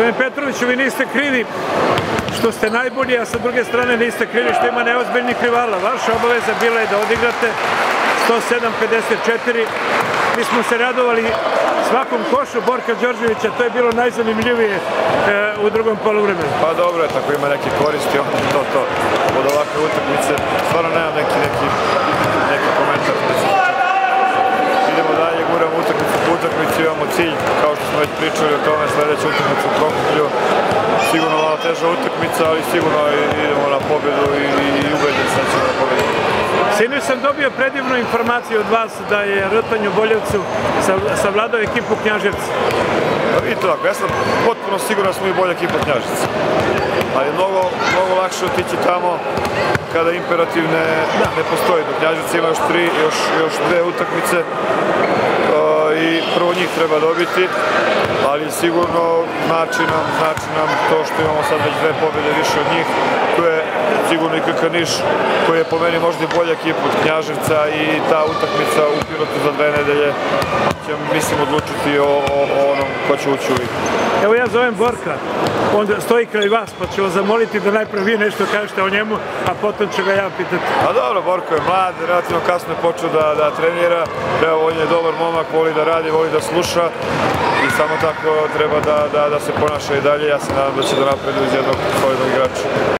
Gospodin Petroviću, vi niste krivi što ste najbolji, a sa druge strane niste krivi što ima neozbiljnih rivala. Vaša obaveza bila je da odigrate 107-54. Mi smo se radovali svakom košu Borka Đorđevića, to je bilo najzanimljivije e, u drugom polovremenu. Pa dobro je, tako ima neke koristi, onda to to. Od ovakve utakmice, kao što smo već pričali o tome, sledeća utakmica u Prokuplju. Sigurno malo teža utakmica, ali sigurno idemo na pobedu i, i ubeđen sam da ćemo na pobedu. Sinoć sam dobio predivnu informaciju od vas da je Rtanj u Boljevcu savladao ekipu Knjaževca. Vidite tako, ja sam potpuno siguran da smo i bolja ekipa Knjažica. Ali je mnogo, mnogo lakše otići tamo kada imperativ ne, ne postoji. Do Knjažica ima još tri, još, još dve utakmice i njih treba dobiti, ali sigurno znači nam, znači nam to što imamo sad već dve pobjede više od njih. Tu je sigurno i KK Niš, koji je po meni možda i bolja ekipa od Knjaževca i ta utakmica u Pirotu za dve nedelje će, mislim, odlučiti o, o, o onom ko će ući u ligu. Evo ja zovem Borka, on stoji kraj vas, pa ću vas zamoliti da najprve vi nešto kažete o njemu, a potom ću ga ja pitati. A dobro, Borko je mlad, relativno kasno je počeo da, da trenira, evo dobar momak, voli da radi, voli da sluša i samo tako treba da, da, da se ponaša i dalje. Ja se nadam da će da napredu iz jednog svojeg igrača.